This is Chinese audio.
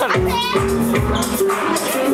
阿姐